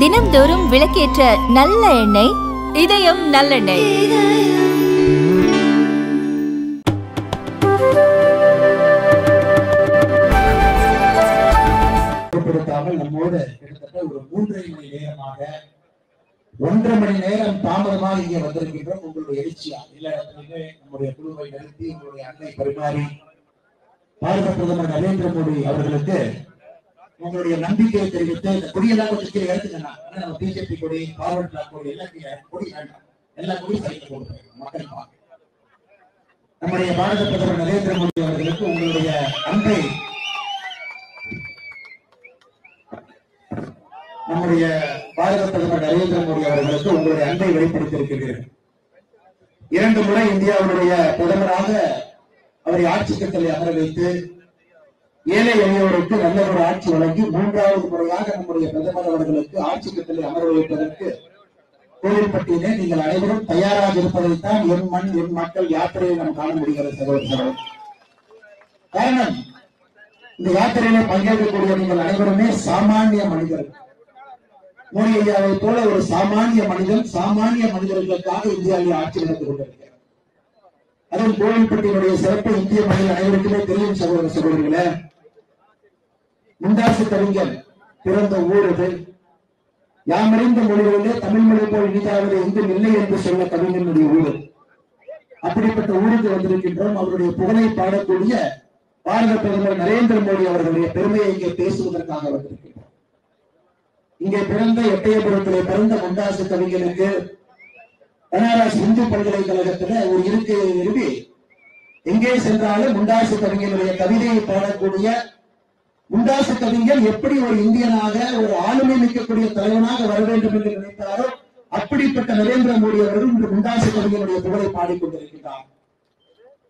தினம்தோறும் விளக்கேற்ற நல்ல எண்ணெய் இதயம் நல்லெண்ணெய். நம்மோடு கிட்டத்தட்ட ஒரு மூன்றரை மணி நேரமாக ஒன்றரை மணி நேரம் தாமதமாக இங்கே வந்திருக்கின்றோம். உங்களுடைய எழுச்சியா இல்ல நம்முடைய குழுவை நிறுத்தி உங்களுடைய அன்னை பரிமாறி பாரத பிரதமர் நரேந்திர மோடி அவர்களுக்கு உங்களுடைய நம்பிக்கையை தெரிவித்து இந்த கொடியெல்லாம் கொஞ்சம் கீழே எடுத்துக்கணும் ஆனா நம்ம பிஜேபி கொடி பார்வர்ட் பிளாக் கொடி எல்லாத்தையும் கொடி வேண்டாம். எல்லா கொடியும் சைக்கிள் கொடுப்போம் மக்கள் பார்க்க. நம்முடைய பாரத பிரதமர் நரேந்திர மோடி அவர்களுக்கு உங்களுடைய அன்பை நம்முடைய பாரத பிரதமர் நரேந்திர மோடி அவர்களுக்கு உங்களுடைய அன்பை வெளிப்படுத்தியிருக்கிறீர்கள் இரண்டு முறை இந்தியாவுடைய பிரதமராக அவரை ஆட்சி கட்டளை அமர வைத்து ஏழை எளியவருக்கு நல்ல ஒரு ஆட்சி வழங்கி மூன்றாவது முறையாக நம்முடைய பிரதமர் அவர்களுக்கு ஆட்சி கட்டளை அமர வைப்பதற்கு கோவில்பட்டியிலே நீங்கள் அனைவரும் தயாராக இருப்பதைத்தான் என் மண் என் மக்கள் யாத்திரையை நாம் காண முடிகிறது சகோதர காரணம் இந்த யாத்திரையில பங்கேற்கக்கூடிய நீங்கள் அனைவருமே சாமானிய மனிதர்கள். மோடி ஐயாவை போல ஒரு சாமானிய மனிதன் சாமானிய மனிதர்களுக்காக இந்தியாவில் ஆட்சி நடந்து கொண்டிருக்கிறார். அதுவும் கோவில்பட்டியினுடைய சிறப்பு இந்திய மனிதர் அனைவருக்குமே தெரியும் சகோதர சகோதரிகளை. முண்டாசு கவிஞர் பிறந்த ஊர் இது. யாமறிந்த மொழிகளிலே தமிழ் மொழி போல் இனிதாவது எங்கும் இல்லை என்று சொன்ன கவிஞனுடைய ஊர். அப்படிப்பட்ட ஊருக்கு வந்திருக்கின்றோம். அவருடைய புகழை பாடக்கூடிய பாரத பிரதமர் நரேந்திர மோடி அவர்களுடைய பெருமையை இங்கே பேசுவதற்காக வந்திருக்கின்றோம். இங்கே பிறந்த எட்டயபுரத்திலே பிறந்த முண்டாசு கவிஞனுக்கு பனாரஸ் இந்து பல்கலைக்கழகத்துல ஒரு இருக்கையை நிறுவி எங்கே சென்றாலும் முண்டாசு கவிஞனுடைய கவிதையை பாடக்கூடிய முண்டாசு கவிஞர் எப்படி ஒரு இந்தியனாக ஒரு ஆளுமை மிக்கக்கூடிய தலைவனாக வர வேண்டும் என்று நினைத்தாரோ அப்படிப்பட்ட நரேந்திர மோடி அவர்கள் இன்று முண்டாசு கவிஞருடைய புகழை பாடிக்கொண்டிருக்கிறார்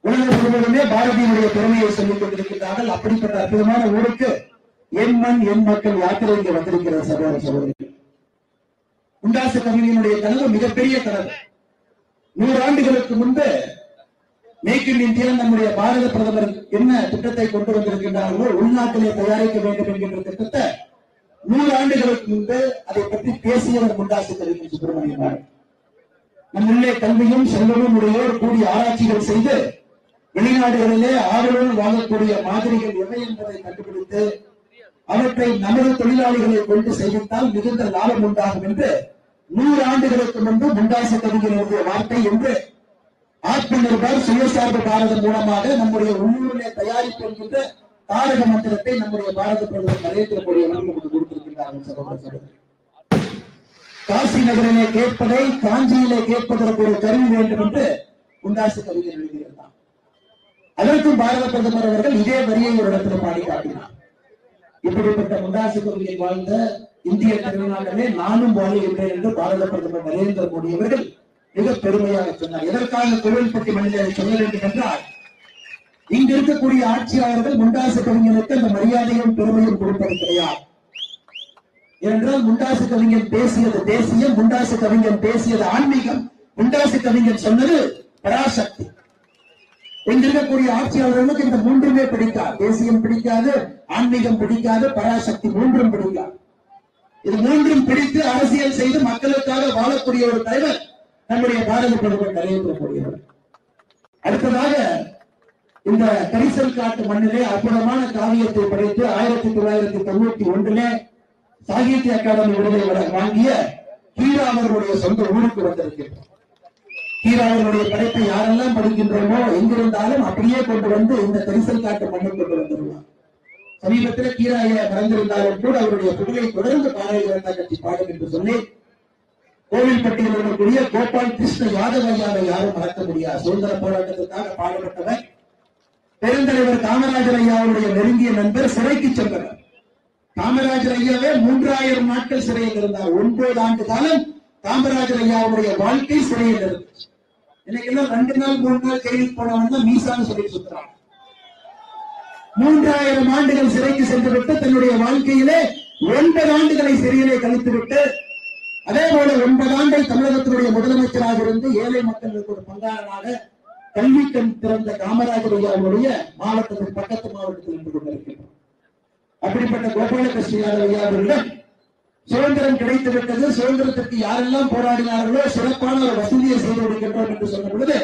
உலக முழுவதுமே பாரதியினுடைய பெருமையை சொல்லிக் கொண்டிருக்கிறார்கள் அப்படிப்பட்ட அற்புதமான ஊருக்கு என் மண் என் மக்கள் யாத்திரை இங்கே வந்திருக்கிற சகோதர சகோதரிகள். முண்டாசு கவிஞனுடைய கனவு மிகப்பெரிய கனவு. நூறு ஆண்டுகளுக்கு முன்பு மேக் இன் இந்தியா நம்முடைய பாரத பிரதமர் என்ன திட்டத்தை கொண்டு வந்திருக்கின்றார்களோ உள்நாட்டிலே தயாரிக்க வேண்டும் என்கின்ற திட்டத்தை நூறு ஆண்டுகளுக்கு முன்பு அதை பற்றி பேசியவர் முண்டாசி கவிஞர் சுப்பிரமணியன் நம் உள்ளே கல்வியும் செல்வமும் உடையோர் கூடிய ஆராய்ச்சிகள் செய்து வெளிநாடுகளிலே ஆதரவுடன் வாங்கக்கூடிய மாதிரிகள் எவை என்பதை கண்டுபிடித்து அவற்றை நமது தொழிலாளிகளை கொண்டு செய்வித்தால் மிகுந்த லாபம் உண்டாகும் என்று நூறு ஆண்டுகளுக்கு முன்பு முண்டாசி கவிஞருடைய வார்த்தை என்று ஆத்ம நிர்பர் சுயசார்பு பாரதம் மூலமாக நம்முடைய உள்ளூரிலே தயாரிப்பு என்கின்ற தாரக மந்திரத்தை நம்முடைய பாரத பிரதமர் நரேந்திர மோடி அவர்கள் நமக்கு கொடுத்திருக்கிறார்கள் சகோதர சகோதரி. காசி நகரிலே கேட்பதை காஞ்சியிலே கேட்பதற்கு ஒரு கருவி வேண்டும் என்று முண்டாசு கவிஞர் எழுதியிருந்தார். அதற்கும் பாரத பிரதமர் அவர்கள் இதே வரியை ஒரு இடத்துல பாடி காட்டினார். இப்படிப்பட்ட முண்டாசு கவிஞர் வாழ்ந்த இந்திய திருநாட்டிலே நானும் வாழ்கின்றேன் என்று பாரத பிரதமர் நரேந்திர மோடி அவர்கள் மிக பெருமையாக சொன்னார். எதற்காக கோவில்பட்டி மனிதரை சொல்ல வேண்டும் என்றால் இங்கு இருக்கக்கூடிய ஆட்சியாளர்கள் முண்டாசு கவிஞருக்கு அந்த மரியாதையும் பெருமையும் கொடுப்பது கிடையாது. ஏனென்றால் முண்டாசு கவிஞன் பேசியது தேசியம் முண்டாசு கவிஞன் பேசியது ஆன்மீகம் முண்டாசு கவிஞன் சொன்னது பராசக்தி. இங்கிருக்கக்கூடிய ஆட்சியாளர்களுக்கு இந்த மூன்றுமே பிடிக்காது. தேசியம் பிடிக்காது ஆன்மீகம் பிடிக்காது பராசக்தி மூன்றும் பிடிக்காது. இது மூன்றும் பிடித்து அரசியல் செய்து மக்களுக்காக வாழக்கூடிய ஒரு தலைவர் நம்முடைய பாரத பிரதமர் நரேந்திர மோடி அடுத்ததாக இந்த கரிசல் காட்டு மண்ணிலே அற்புதமான காவியத்தை படைத்து ஆயிரத்தி தொள்ளாயிரத்தி தொண்ணூத்தி ஒன்றிலே சாகித்ய அகாடமி விருதை வாங்கிய ஹீரா அவர்களுடைய சொந்த ஊருக்கு வந்திருக்கின்றோம் ஹீரா அவர்களுடைய படைப்பை யாரெல்லாம் படிக்கின்றோமோ எங்கிருந்தாலும் அப்படியே கொண்டு வந்து இந்த கரிசல் காட்டு மண்ணை கொண்டு வந்துருவார் சமீபத்தில் கீராய மறந்திருந்தாலும் கூட அவருடைய புகழை தொடர்ந்து பாரதிய ஜனதா கட்சி பாடும் என்று சொல்லி கோவில்பட்டியில் இருக்கக்கூடிய கோபால் கிருஷ்ண யாதவ் ஐயாவை யாரும் மறக்க முடியாது. சுதந்திர போராட்டத்திற்காக பாடுபட்டவர் பெருந்தலைவர் காமராஜர் ஐயாவுடைய நெருங்கிய நண்பர் சிறைக்கு சென்றவர். காமராஜர் ஐயாவே மூன்றாயிரம் நாட்கள் சிறையில் இருந்தார். ஒன்பது ஆண்டு காலம் காமராஜர் ஐயாவுடைய வாழ்க்கை சிறையில் இருந்துச்சு. இன்னைக்கு எல்லாம் ரெண்டு நாள் மூணு நாள் ஜெயிலுக்கு போனவன் தான் மீசான்னு சொல்லி சுத்துறான். மூன்றாயிரம் ஆண்டுகள் சிறைக்கு சென்று விட்டு தன்னுடைய வாழ்க்கையிலே ஒன்பது ஆண்டுகளை சிறையிலே கழித்து விட்டு அதே போல ஒன்பது ஆண்டை தமிழகத்தினுடைய முதலமைச்சராக இருந்து ஏழை மக்களுக்கு ஒரு பங்காளராக கல்வி கண் திறந்த காமராஜர் ஐயாவுடைய மாவட்டத்தின் பக்கத்து மாவட்டத்தில் நின்று கொண்டிருக்கின்றோம் அப்படிப்பட்ட கோபாலகிருஷ்ண யாதவ் ஐயா அவர்களிடம் சுதந்திரம் கிடைத்து விட்டது. சுதந்திரத்திற்கு யாரெல்லாம் போராடினார்களோ சிறப்பான ஒரு வசதியை செய்து கொடுக்கின்றோம் என்று சொன்ன பொழுது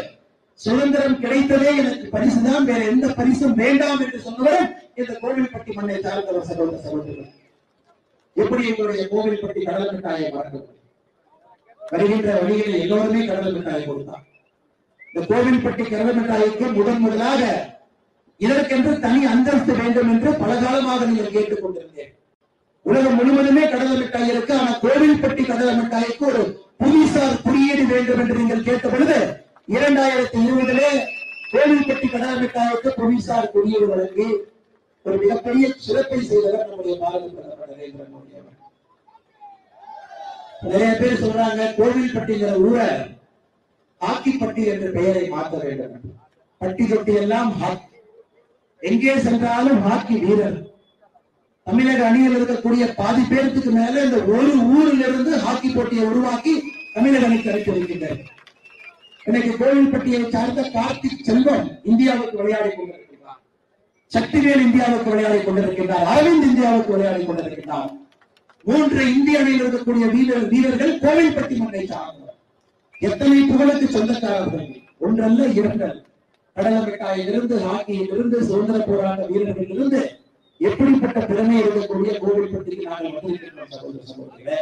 சுதந்திரம் கிடைத்ததே எனக்கு பரிசுதான். வேற எந்த பரிசும் வேண்டாம் என்று சொன்னவர் இந்த கோவில்பட்டி மண்ணை சார்ந்தவர் சகோதர சகோதரர். எப்படி எங்களுடைய கோவில்பட்டி கடல் மிட்டாயை மறக்க வருகின்ற வழிகளில் எல்லோருமே கடல் மிட்டாயை கொடுத்தார். இந்த கோவில்பட்டி கடல் மிட்டாய்க்கு முதன் முதலாக இதற்கென்று தனி அந்தஸ்து வேண்டும் என்று பல காலமாக நீங்கள் கேட்டுக் கொண்டிருந்தேன் உலகம் முழுவதுமே கடல் மிட்டாய் இருக்கு. ஆனா கோவில்பட்டி கடல மிட்டாய்க்கு ஒரு புவிசார் குறியீடு வேண்டும் என்று நீங்கள் கேட்ட பொழுது இரண்டாயிரத்தி இருபதிலே கோவில்பட்டி கடலை மிட்டாய்க்கு புவிசார் குறியீடு வழங்கி ஒரு மிகப்பெரிய சிறப்பை செய்தவர் நம்முடைய பாரத பிரதமர் நரேந்திர மோடி நிறைய பேர் சொல்றாங்க கோவில்பட்டிங்கிற ஊரை ஆக்கிப்பட்டி என்ற பெயரை மாற்ற வேண்டும். பட்டி தொட்டி எல்லாம் ஹாக்கி. எங்கே சென்றாலும் ஹாக்கி வீரர். தமிழக அணியில் இருக்கக்கூடிய பாதி பேருக்கு மேல இந்த ஒரு ஊரில் இருந்து ஹாக்கி போட்டியை உருவாக்கி தமிழக அணிக்கு அனுப்பி வைக்கின்றனர் இன்னைக்கு கோவில்பட்டியை சார்ந்த கார்த்திக் செல்வம் இந்தியாவுக்கு விளையாடி கொண்டிருக்கிறார். சக்திவேல் இந்தியாவுக்கு விளையாடி கொண்டிருக்கின்றார் அரவிந்த் இந்தியாவுக்கு விளையாடி கொண்டிருக்கின்றார். மூன்று இந்திய அணியில் இருக்கக்கூடிய வீரர் வீரர்கள் கோவில்பட்டி மண்ணை சார்ந்தவர். எத்தனை புகழுக்கு சொந்தக்காரர்கள்? ஒன்றல்ல இரண்டல். கடலமிட்டாயிலிருந்து ஹாக்கியிலிருந்து சுதந்திர போராட்ட வீரர்களிலிருந்து எப்படிப்பட்ட திறமை இருக்கக்கூடிய கோவில்பட்டிக்கு நாங்கள் வந்திருக்கின்றோம் சகோதர சகோதரிகளே.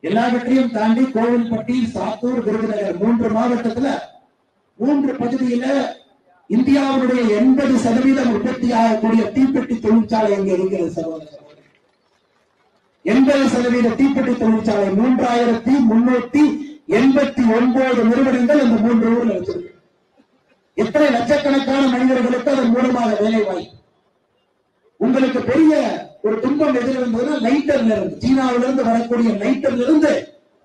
எல்லாவற்றையும் தாண்டி கோவில்பட்டி சாத்தூர் விருதுநகர் மூன்று மாவட்டத்துல மூன்று பகுதியில இந்தியாவுடைய எண்பது சதவீதம் உற்பத்தி ஆகக்கூடிய தீப்பெட்டி தொழிற்சாலை அங்கே இருக்கிறது சகோதர எண்பது சதவீத தீப்பெட்டி தொழிற்சாலை மூன்றாயிரத்தி முன்னூத்தி எண்பத்தி ஒன்பது நிறுவனங்கள் அந்த மூன்று ஊர்ல வச்சிருக்கு. எத்தனை லட்சக்கணக்கான மனிதர்களுக்கு அதன் மூலமாக வேலை வாய்ப்பு. உங்களுக்கு பெரிய ஒரு துன்பம் எதிர் இருந்ததுன்னா லைட்டர்ல இருந்து சீனாவில இருந்து வரக்கூடிய லைட்டர்ல இருந்து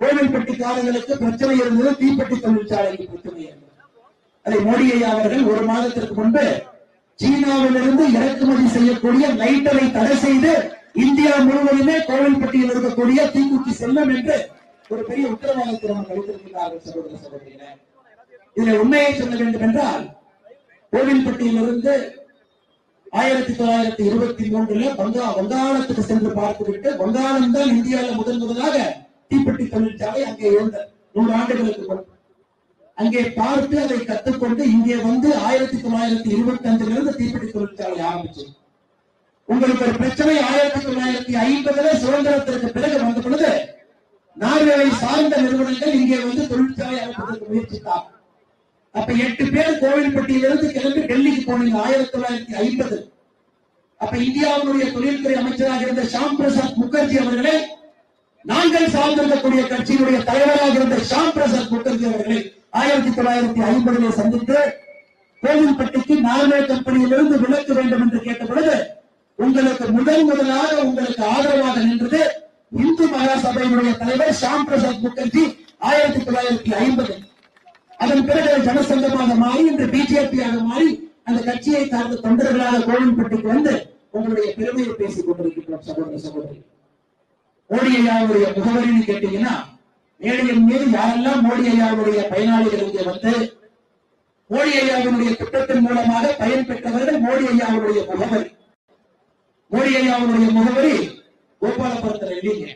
கோவில்பட்டிக்காரங்களுக்கு பிரச்சனை இருந்தது தீப்பெட்டி தொழிற்சாலைக்கு பிரச்சனை இருந்தது. அதை மோடி ஐயா அவர்கள் ஒரு மாதத்திற்கு முன்பு சீனாவிலிருந்து இறக்குமதி செய்யக்கூடிய லைட்டரை தடை செய்து இந்தியா முழுவதுமே கோவில்பட்டியில் இருக்கக்கூடிய தீக்குச்சி செல்லும் என்று ஒரு பெரிய உத்தரவாதத்தை நமக்கு அளித்திருக்கிறார்கள் சகோதர சகோதரிகளே. இதுல உண்மையை சொல்ல வேண்டும் என்றால் கோவில்பட்டியிலிருந்து ஆயிரத்தி தொள்ளாயிரத்தி இருபத்தி மூன்றுல வங்கா வங்காளத்துக்கு சென்று பார்த்துவிட்டு வங்காளம் தான் இந்தியாவில் முதன் முதலாக தீப்பெட்டி தொழிற்சாலை அங்கே இருந்த நூறு ஆண்டுகளுக்கு அங்கே பார்த்து அதை கற்றுக்கொண்டு இங்கே வந்து ஆயிரத்தி தொள்ளாயிரத்தி இருபத்தி அஞ்சுல இருந்து தீப்பெட்டி தொழிற்சாலை ஆரம்பிச்சு. உங்களுக்கு ஒரு பிரச்சனை ஆயிரத்தி தொள்ளாயிரத்தி ஐம்பதுல சுதந்திரத்திற்கு பிறகு வந்த பொழுது நார்வேவை சார்ந்த நிறுவனங்கள் இங்கே வந்து தொழிற்சாலை அமைப்பதற்கு முயற்சித்தார். அப்ப எட்டு பேர் கோவில்பட்டியிலிருந்து கிளம்பி டெல்லிக்கு போனீங்க ஆயிரத்தி தொள்ளாயிரத்தி ஐம்பது. அப்ப இந்தியாவுடைய தொழில்துறை அமைச்சராக இருந்த ஷாம் பிரசாத் முகர்ஜி அவர்களே நாங்கள் சார்ந்திருக்கக்கூடிய கட்சியினுடைய தலைவராக இருந்த ஷாம் பிரசாத் முகர்ஜி அவர்களே ஆயிரத்தி தொள்ளாயிரத்தி ஐம்பதிலே சந்தித்து கோவில்பட்டிக்கு நார்வே கம்பெனியிலிருந்து விலக்க வேண்டும் என்று கேட்ட பொழுது உங்களுக்கு முதல் முதலாக உங்களுக்கு ஆதரவாக நின்றது இந்து மகாசபையினுடைய தலைவர் ஷாம் பிரசாத் முகர்ஜி ஆயிரத்தி தொள்ளாயிரத்தி ஐம்பது. அதன் பிறகு ஜனசங்கமாக மாறி இன்று பிஜேபியாக மாறி அந்த கட்சியை சார்ந்த தொண்டர்களாக கோவில்பட்டிக்கு வந்து உங்களுடைய பெருமையை பேசிக் கொண்டிருக்கின்றோம் சகோதர சகோதரி. மோடி ஐயாவுடைய முகவரின்னு கேட்டீங்கன்னா மேடையின் மீது யாரெல்லாம் மோடி ஐயாவுடைய பயனாளிகள் இங்கே வந்து மோடி ஐயாவினுடைய திட்டத்தின் மூலமாக பயன் பெற்றவர்கள் மோடி ஐயாவுடைய முகவரி? மோடி ஐயாவுடைய முகவரி கோபாலபுரத்தில் இல்லைங்க.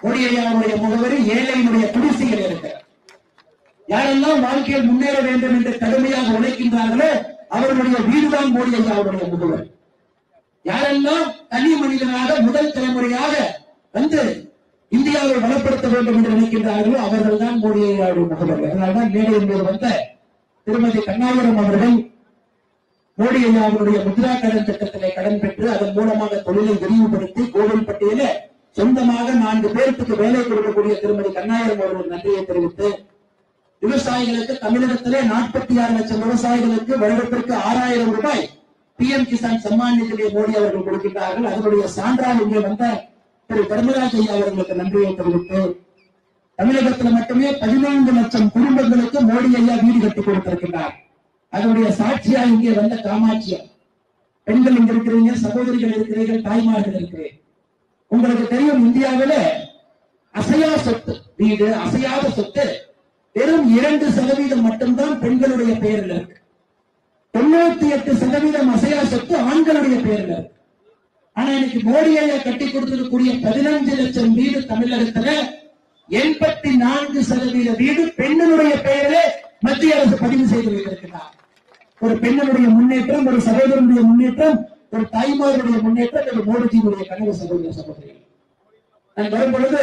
மோடி ஐயாவுடைய முகவரி ஏழையினுடைய குடிசைகள் இருக்கிறார் யாரெல்லாம் வாழ்க்கையில் முன்னேற வேண்டும் என்று கடுமையாக உழைக்கின்றார்களோ அவர்களுடைய வீடுதான் மோடி ஐயாவுடைய முகவர். யாரெல்லாம் தனி மனிதனாக முதல் தலைமுறையாக வந்து இந்தியாவை வளப்படுத்த வேண்டும் என்று நினைக்கின்றார்களோ அவர்கள் தான் மோடியை ஐயாவுடைய முகவர். அதனால்தான் மேடையின் மீது வந்த திருமதி கண்ணாபுரம் அவர்கள் மோடி ஐயாவுடைய முத்ரா கடன் திட்டத்திலே கடன் பெற்று அதன் மூலமாக தொழிலை விரிவுபடுத்தி கோவில்பட்டியில சொந்தமாக நான்கு பேருக்கு வேலை கொடுக்கக்கூடிய திருமதி கண்ணாயிரம் அவர்கள் நன்றியை தெரிவித்து விவசாயிகளுக்கு தமிழகத்திலே நாற்பத்தி ஆறு லட்சம் விவசாயிகளுக்கு வருடத்திற்கு ஆறாயிரம் ரூபாய் பி எம் கிசான் சம்மான் நிதியை மோடி அவர்கள் கொடுக்கின்றார்கள். அதனுடைய சான்றால் இங்கே வந்த திரு தர்மராஜ் ஐயா அவர்களுக்கு நன்றியை தெரிவித்து தமிழகத்துல மட்டுமே பதினான்கு லட்சம் குடும்பங்களுக்கு மோடி ஐயா வீடு கட்டி கொடுத்திருக்கிறார். அதனுடைய சாட்சியா இங்கே வந்த காமாட்சியம் பெண்கள் இங்க இருக்கிறீங்க சகோதரிகள் இருக்கிறீர்கள் தாய்மார்கள் இருக்கிறீர்கள். உங்களுக்கு தெரியும் இந்தியாவில அசையா சொத்து வீடு அசையாத சொத்து வெறும் இரண்டு சதவீதம் மட்டும்தான் பெண்களுடைய பெயரில் இருக்கு. தொண்ணூத்தி எட்டு சதவீதம் அசையா சொத்து ஆண்களுடைய பெயரில் இருக்கு. ஆனா இன்னைக்கு மோடி ஐயா கட்டி கொடுத்திருக்கக்கூடிய பதினஞ்சு லட்சம் வீடு தமிழகத்துல எண்பத்தி நான்கு சதவீத வீடு பெண்ணினுடைய பெயரிலே மத்திய அரசு பதிவு செய்து வைத்திருக்கிறார். ஒரு பெண்ணினுடைய முன்னேற்றம் ஒரு சகோதரனுடைய முன்னேற்றம் ஒரு தாய்மாருடைய முன்னேற்றம் ஒரு மோடிஜியுடைய கனவு சகோதர சகோதரி நான் வரும் பொழுது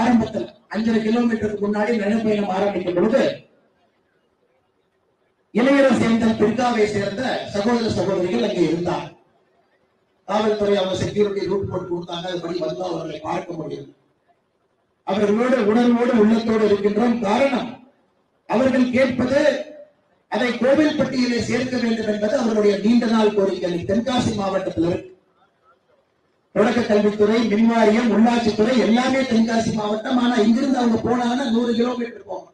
ஆரம்பத்தில் அஞ்சரை கிலோமீட்டருக்கு முன்னாடி நடைபயணம் ஆரம்பிக்கும் பொழுது இளைஞரை சேர்ந்த பிரிகாவை சேர்ந்த சகோதர சகோதரிகள் அங்கே இருந்தார் காவல்துறை அவங்க செக்யூரிட்டி ரூட் போட்டு கொடுத்தாங்க. அதுபடி வந்து அவர்களை பார்க்க முடியும். அவர்களோடு உணர்வோடு உள்ளத்தோடு இருக்கின்றோம். காரணம் அவர்கள் கேட்பது அதை கோவில்பட்டியிலே சேர்க்க வேண்டும் என்பது அவர்களுடைய நீண்ட நாள் கோரிக்கை. தென்காசி மாவட்டத்தில் இருக்கு. தொடக்க கல்வித்துறை மின்வாரியம் உள்ளாட்சித்துறை எல்லாமே தென்காசி மாவட்டம். ஆனா இங்கிருந்து அவங்க போனாங்கன்னா நூறு கிலோமீட்டர் போகும்.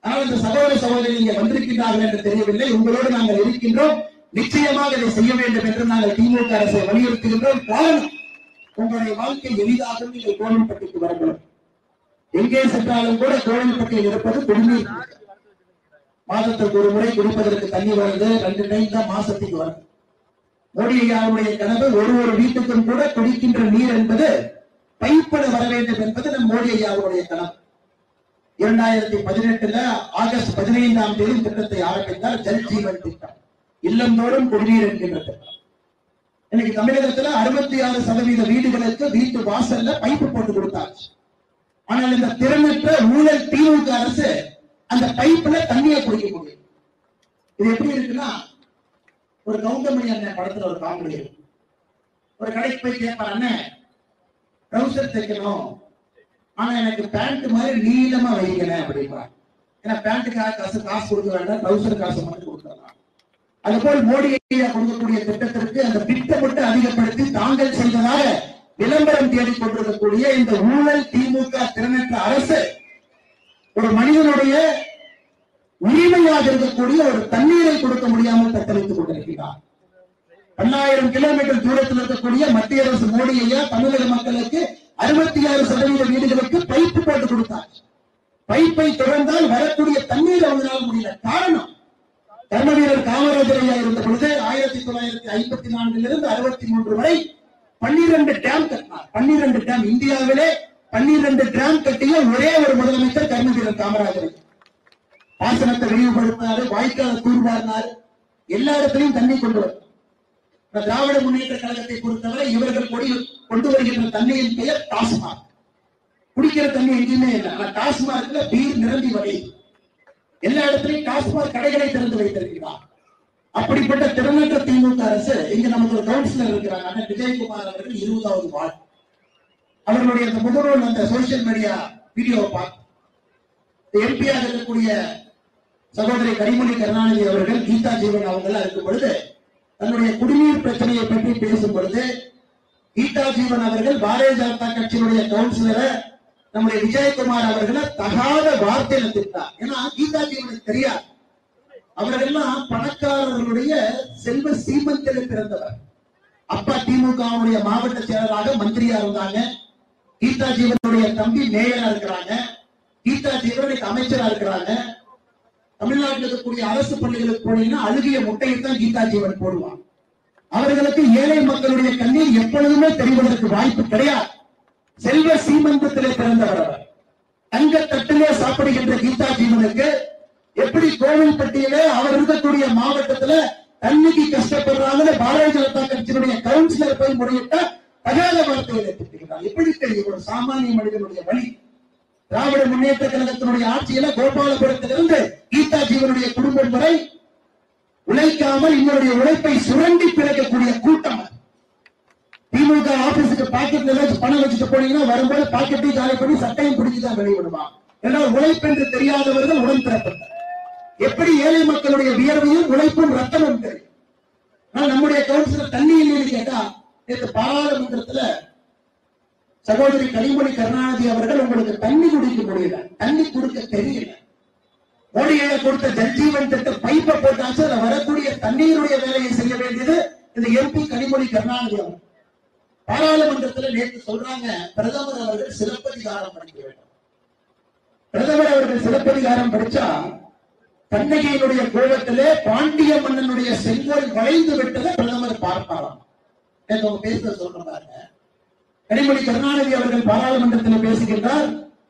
ஆனால் இந்த சகோதர சகோதரி இங்க வந்திருக்கின்றார்கள் என்று தெரியவில்லை. உங்களோடு நாங்கள் இருக்கின்றோம். நிச்சயமாக இதை செய்ய வேண்டும் என்று நாங்கள் திமுக அரசை வலியுறுத்துகின்றோம். காரணம் உங்களுடைய வாழ்க்கை எளிதாக நீங்கள் கோவில்பட்டிக்கு வரணும் எங்கே சென்றாலும் கூட கோவில்பட்டியில் இருப்பது குடிநீர் மாதத்துக்கு ஒரு முறை குடிப்பதற்கு தண்ணி வருது ரெண்டு டைம் தான் மாசத்துக்கு வரும். மோடி ஐயாவுடைய கனவு? ஒரு ஒரு வீட்டுக்கும் கூட குடிக்கின்ற நீர் என்பது பைப்பட வர வேண்டும் என்பது நம் மோடி ஐயாவுடைய கனவு. இரண்டாயிரத்தி பதினெட்டுல ஆகஸ்ட் பதினைந்தாம் தேதி திட்டத்தை ஆரம்பித்தார் ஜல் ஜீவன் திட்டம். இல்லந்தோறும் குடிநீர் என்கின்ற திட்டம் இன்னைக்கு தமிழகத்துல அறுபத்தி ஆறு சதவீத வீடுகளுக்கு வீட்டு வாசல்ல பைப்பு போட்டு கொடுத்தாச்சு ஆனால் இந்த திறனற்ற ஊழல் திமுக அரசு அந்த பைப்புல தண்ணியை குடிக்க முடியும் இது எப்படி இருக்குன்னா ஒரு கவுண்டமணி அண்ணன் படத்துல ஒரு காமெடி ஒரு கடைக்கு போய் கேட்பார் அண்ணன் ட்ரௌசர் தைக்கணும். ஆனா எனக்கு பேண்ட் மாதிரி நீளமா வைக்கணும் அப்படின்றான் ஏன்னா பேண்ட்டுக்காக காசு காசு கொடுக்க வேண்டாம் ட்ரௌசர் காசு மட்டும் அது அதுபோல் மோடி ஐயா கொடுக்கக்கூடிய திட்டத்திற்கு அந்த திட்டமிட்டு அதிகப்படுத்தி தாங்கள் செய்ததாக விளம்பரம் தேடிக் கொண்டிருக்கக்கூடிய இந்த ஊழல் திமுக திறனற்ற அரசு ஒரு மனிதனுடைய உரிமையாக இருக்கக்கூடிய ஒரு தண்ணீரை கொடுக்க முடியாமல் தத்தளித்துக் கொண்டிருக்கிறார். பன்னாயிரம் கிலோமீட்டர் தூரத்தில் இருக்கக்கூடிய மத்திய அரசு மோடி ஐயா தமிழக மக்களுக்கு அறுபத்தி ஆறு சதவீத வீடுகளுக்கு பைப்பு போட்டு கொடுத்தார். பைப்பை திறந்தால் வரக்கூடிய தண்ணீர் அவங்களால் முடியல. காரணம் கர்மவீரர் காமராஜர் ஐயா இருந்த பொழுது ஆயிரத்தி தொள்ளாயிரத்தி ஐம்பத்தி நான்கிலிருந்து அறுபத்தி மூன்று வரை பன்னிரண்டு டேம் கட்டினார். பன்னிரண்டு டேம் இந்தியாவிலே பன்னிரண்டு டேம் கட்டிய ஒரே ஒரு முதலமைச்சர் கர்ம வீரர் காமராஜர். பாசனத்தை விரிவுபடுத்தினாரு வாய்க்கால தூர்வாரினாரு. எல்லா இடத்திலையும் தண்ணி கொண்டு வரும். திராவிட முன்னேற்ற கழகத்தை பொறுத்தவரை இவர்கள் கொடி கொண்டு வருகின்ற தண்ணியின் பெயர் டாஸ்மாக். குடிக்கிற தண்ணி எங்கேயுமே இல்லை. ஆனா டாஸ்மாக்ல பீர் நிரம்பி வழி. எல்லா இடத்திலையும் டாஸ்மாக் கடைகளை திறந்து வைத்திருக்கிறார். அப்படிப்பட்ட திறனற்ற திமுக அரசு இங்க நமக்கு ஒரு கவுன்சிலர் இருக்கிறாங்க அண்ணன் விஜயகுமார் அவர்கள் இருபதாவது வார்டு. அவர்களுடைய அந்த முகநூல் அந்த சோசியல் மீடியா வீடியோவை பார்த்து எம்பியாக இருக்கக்கூடிய சகோதரி கனிமொழி கருணாநிதி அவர்கள் கீதா ஜீவன் அவங்க இருக்கும் பொழுது தன்னுடைய குடிநீர் பிரச்சனையை பற்றி பேசும் பொழுது கீதா ஜீவன் அவர்கள் பாரதிய ஜனதா கட்சியினுடைய கவுன்சிலரை நம்முடைய விஜயகுமார் அவர்களை தகாத வார்த்தையில திட்டார். ஏன்னா கீதா ஜீவனுக்கு தெரியாது. அவரெல்லாம் பணக்காரர்களுடைய செல்வ சீமந்தில பிறந்தவர். அப்பா திமுகவுடைய மாவட்ட செயலராக மந்திரியா இருந்தாங்க. கீதா ஜீவனுடைய தம்பி மேயரா இருக்கிறாங்க. கீதா ஜீவனுடைய அமைச்சரா இருக்கிறாங்க. தமிழ்நாட்டில் இருக்கக்கூடிய அரசு பள்ளிகளுக்கு போனீங்கன்னா அழுகிய முட்டையை தான் கீதா ஜீவன் போடுவான். அவர்களுக்கு ஏழை மக்களுடைய கண்ணீர் எப்பொழுதுமே தெரிவதற்கு வாய்ப்பு கிடையாது. செல்வ சீமந்தத்திலே பிறந்தவர் தங்க தட்டிலே சாப்பிடுகின்ற கீதா ஜீவனுக்கு எப்படி கோவில்பட்டியிலே அவர் இருக்கக்கூடிய மாவட்டத்துல தண்ணிக்கு கஷ்டப்படுறாங்கன்னு பாரதிய ஜனதா கட்சியினுடைய கவுன்சிலர் போய் முறையிட்ட தகாத வார்த்தைகளை திட்டுகிறார் எப்படி தெரியும்? ஒரு சாமானிய மனிதனுடைய வழி. திராவிட முன்னேற்ற கழகத்தினுடைய ஆட்சியில கோபாலபுரத்திலிருந்து கீதா ஜீவனுடைய குடும்பம் வரை உழைக்காமல் இன்னொருடைய உழைப்பை சுரண்டி பிறக்கக்கூடிய கூட்டம் அது. திமுக ஆபீஸுக்கு பாக்கெட்ல ஏதாச்சும் பணம் வச்சுட்டு போனீங்கன்னா வரும்போது பாக்கெட்டையும் காலி பண்ணி சட்டையும் பிடிச்சுதான் வெளியிடுவான் ஏன்னா உழைப்பென்று தெரியாதவர்கள் உடன் பிறப்பட்டார் எப்படி ஏழை மக்களுடைய வியர்வையும் உழைப்பும் ரத்தமும் தெரியும்? ஆனா நம்முடைய கவுன்சிலர் தண்ணி இல்லைன்னு கேட்டா நேற்று பாராளுமன்றத்துல சகோதரி கனிமொழி கருணாநிதி அவர்கள் உங்களுக்கு தண்ணி குடிக்க முடியல. தண்ணி கொடுக்க தெரியல. மோடியை கொடுத்த ஜல்ஜீவன் திட்ட பைப்பை போட்டாச்சு அதுல வரக்கூடிய தண்ணீருடைய வேலையை செய்ய வேண்டியது இந்த எம்பி கனிமொழி கருணாநிதி அவர்கள். பாராளுமன்றத்துல நேற்று சொல்றாங்க பிரதமர் அவர்கள் சிறப்பதிகாரம் படிக்க வேண்டும். பிரதமர் அவர்கள் சிறப்பதிகாரம் படிச்சா கண்ணகியினுடைய கோலத்திலே பாண்டிய மன்னனுடைய செங்கோல் வளைந்து விட்டதை பிரதமர் பார்ப்பாராம். நேத்து அவங்க பேசுறத சொல்றேன் கனிமொழி கருணாநிதி அவர்கள் பாராளுமன்றத்தில் பேசுகின்றார்